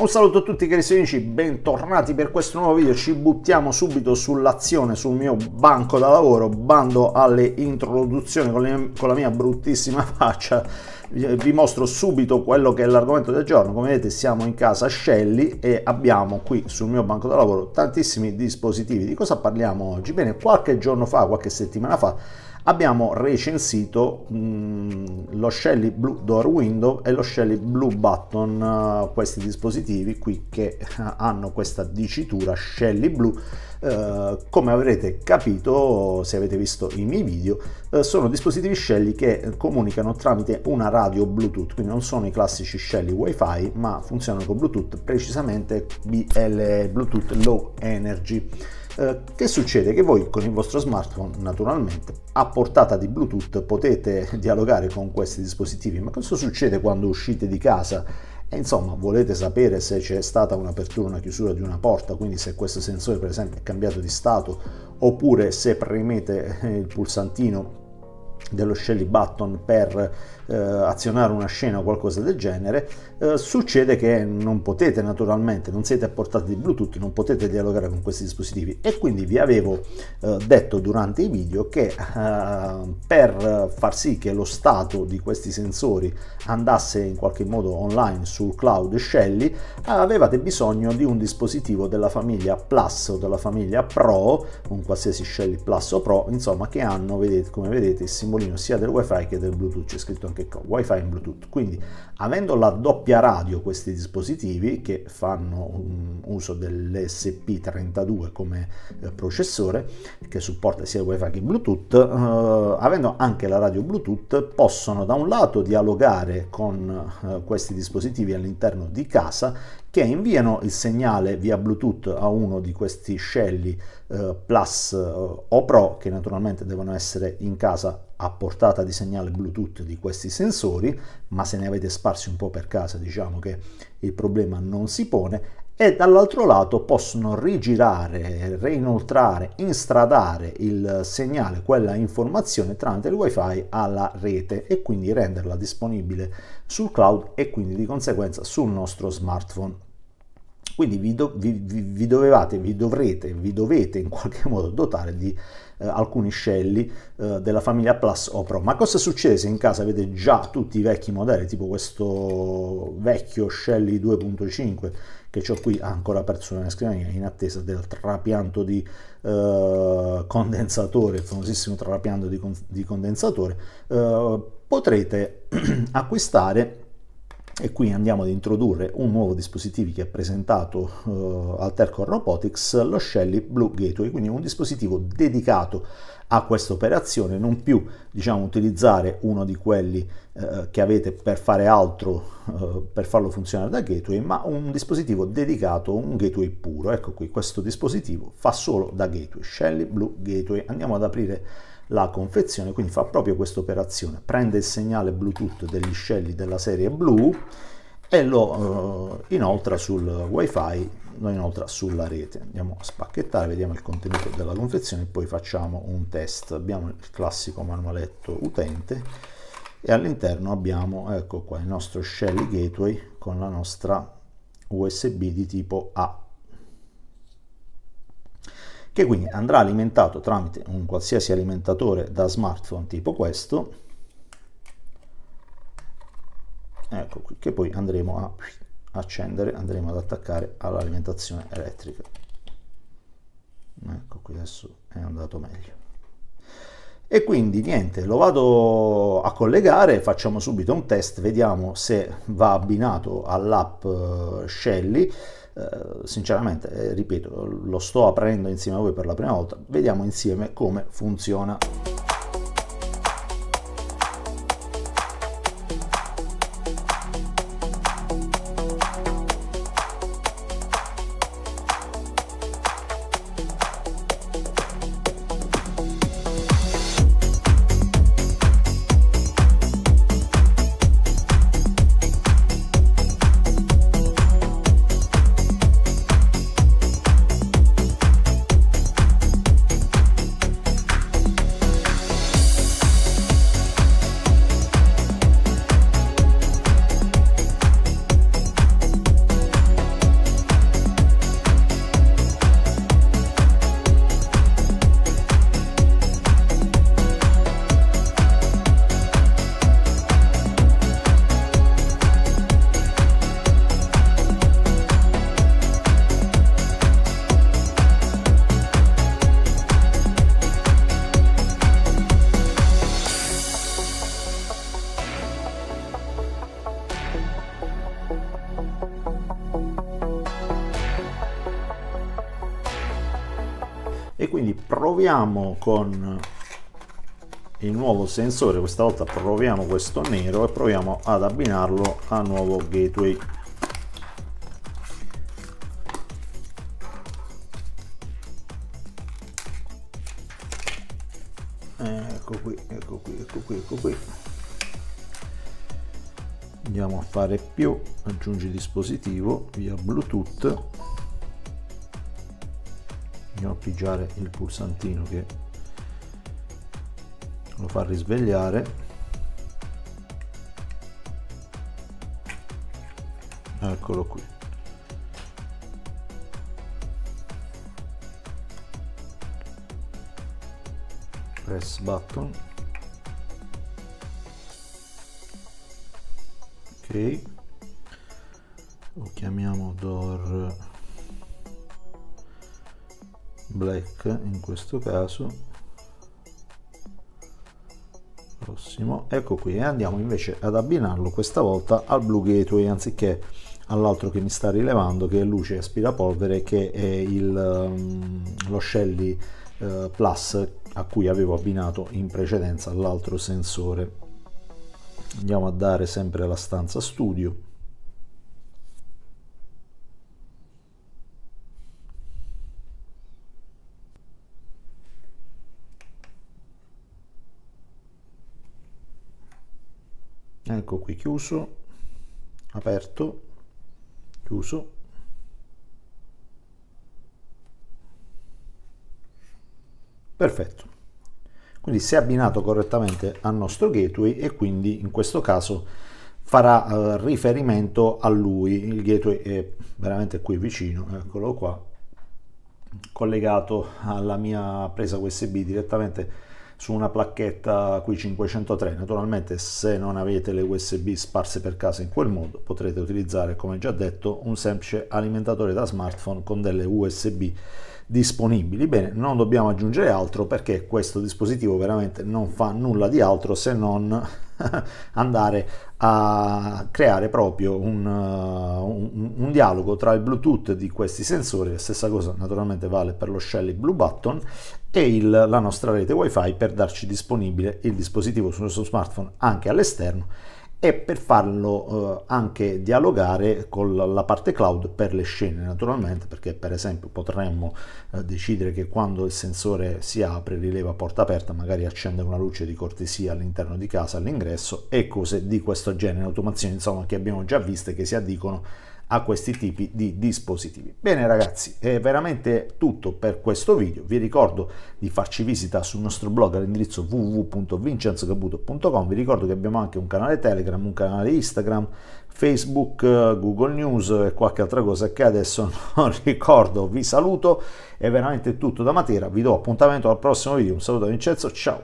Un saluto a tutti carissimi amici, bentornati per questo nuovo video, ci buttiamo subito sull'azione sul mio banco da lavoro, bando alle introduzioni con, le, con la mia bruttissima faccia, vi mostro subito quello che è l'argomento del giorno, come vedete siamo in casa Shelly e abbiamo qui sul mio banco da lavoro tantissimi dispositivi, di cosa parliamo oggi? Bene, qualche giorno fa, qualche settimana fa, abbiamo recensito mh, mm, lo Shelly Blue Door Window e lo Shelly Blue Button, uh, questi dispositivi qui che hanno questa dicitura Shelly Blue. Uh, come avrete capito se avete visto i miei video sono dispositivi Shelly che comunicano tramite una radio Bluetooth quindi non sono i classici Shelly Wi-Fi ma funzionano con Bluetooth precisamente BL Bluetooth Low Energy eh, che succede? Che voi con il vostro smartphone naturalmente a portata di Bluetooth potete dialogare con questi dispositivi, ma cosa succede quando uscite di casa? E insomma volete sapere se c'è stata un'apertura o una chiusura di una porta, quindi se questo sensore per esempio è cambiato di stato oppure se premete il pulsantino dello Shelly Button per eh, azionare una scena o qualcosa del genere, eh, succede che non potete naturalmente, non siete a portata di Bluetooth, non potete dialogare con questi dispositivi. E quindi vi avevo eh, detto durante i video che eh, per far sì che lo stato di questi sensori andasse in qualche modo online sul cloud Shelly, avevate bisogno di un dispositivo della famiglia Plus o della famiglia Pro, un qualsiasi Shelly Plus o Pro, insomma che hanno, vedete, come vedete, il simbolino sia del wifi che del Bluetooth, c'è scritto anche qua, wifi e Bluetooth, quindi avendo la doppia radio questi dispositivi che fanno un uso dell'ESP32 come eh, processore che supporta sia wifi che Bluetooth, eh, avendo anche la radio Bluetooth possono da un lato dialogare con eh, questi dispositivi all'interno di casa che inviano il segnale via Bluetooth a uno di questi Shelly eh, Plus eh, o Pro che naturalmente devono essere in casa a portata di segnale Bluetooth di questi sensori, ma se ne avete sparsi un po' per casa diciamo che il problema non si pone e dall'altro lato possono rigirare, reinoltrare, instradare il segnale, quella informazione tramite il wifi alla rete e quindi renderla disponibile sul cloud e quindi di conseguenza sul nostro smartphone. Quindi vi, do, vi, vi, dovevate, vi dovrete, vi dovete in qualche modo dotare di eh, alcuni scelli eh, della famiglia Plus o Pro. Ma cosa succede se in casa avete già tutti i vecchi modelli, tipo questo vecchio Shelly 2.5 che ho qui ancora aperto sulla mia scrivania in attesa del trapianto di eh, condensatore, il famosissimo trapianto di, con, di condensatore, eh, potrete acquistare e qui andiamo ad introdurre un nuovo dispositivo che è presentato uh, al Telcor Robotics, lo Shelly Blue Gateway, quindi un dispositivo dedicato a questa operazione, non più diciamo utilizzare uno di quelli uh, che avete per fare altro, uh, per farlo funzionare da gateway, ma un dispositivo dedicato, un gateway puro. Ecco qui, questo dispositivo fa solo da gateway, Shelly Blue Gateway. Andiamo ad aprire la confezione, quindi fa proprio questa operazione, prende il segnale Bluetooth degli scelli della serie blu e lo eh, inoltra sul wifi, lo inoltra sulla rete. Andiamo a spacchettare, vediamo il contenuto della confezione e poi facciamo un test. Abbiamo il classico manualetto utente e all'interno abbiamo, ecco qua, il nostro Shelly Gateway con la nostra USB di tipo A che quindi andrà alimentato tramite un qualsiasi alimentatore da smartphone tipo questo, ecco qui, che poi andremo a accendere, andremo ad attaccare all'alimentazione elettrica. Ecco qui adesso è andato meglio. E quindi niente, lo vado a collegare, facciamo subito un test, vediamo se va abbinato all'app eh, Shelly eh, sinceramente, eh, ripeto, lo sto aprendo insieme a voi per la prima volta, vediamo insieme come funziona. E quindi proviamo con il nuovo sensore. Questa volta proviamo questo nero e proviamo ad abbinarlo a nuovo gateway. Ecco qui ecco qui ecco qui ecco qui. Andiamo a fare più. Aggiungi dispositivo via bluetooth andiamo a pigiare il pulsantino che lo fa risvegliare. Eccolo qui. Press button. Ok. Lo chiamiamo door black in questo caso. Prossimo. Ecco qui e andiamo invece ad abbinarlo questa volta al blue gateway anziché all'altro che mi sta rilevando che è luce aspirapolvere che è il, um, lo Shelly uh, Plus a cui avevo abbinato in precedenza l'altro sensore. Andiamo a dare sempre la stanza studio ecco qui chiuso aperto chiuso. Perfetto. Quindi si è abbinato correttamente al nostro gateway e quindi in questo caso farà uh, riferimento a lui. Il gateway è veramente qui vicino eccolo qua collegato alla mia presa usb direttamente su una placchetta qui 503 naturalmente se non avete le usb sparse per casa in quel modo potrete utilizzare come già detto un semplice alimentatore da smartphone con delle usb disponibili. Bene, non dobbiamo aggiungere altro perché questo dispositivo veramente non fa nulla di altro se non andare a creare proprio un, uh, un, un, dialogo tra il Bluetooth di questi sensori, la stessa cosa naturalmente vale per lo Shelly Blue Button e il, la nostra rete wifi per darci disponibile il dispositivo sul nostro smartphone anche all'esterno e per farlo eh, anche dialogare con la parte cloud per le scene naturalmente perché per esempio potremmo eh, decidere che quando il sensore si apre rileva porta aperta magari accende una luce di cortesia all'interno di casa all'ingresso e cose di questo genere automazioni insomma che abbiamo già viste che si addicono a questi tipi di dispositivi. Bene ragazzi, è veramente tutto per questo video. Vi ricordo di farci visita sul nostro blog all'indirizzo www.vincenzocaputo.com. Vi ricordo che abbiamo anche un canale Telegram, un canale Instagram, Facebook, Google News e qualche altra cosa che adesso non ricordo. Vi saluto, è veramente tutto da Matera. Vi do appuntamento al prossimo video. Un saluto da Vincenzo, ciao!